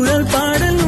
குழல் பாடல்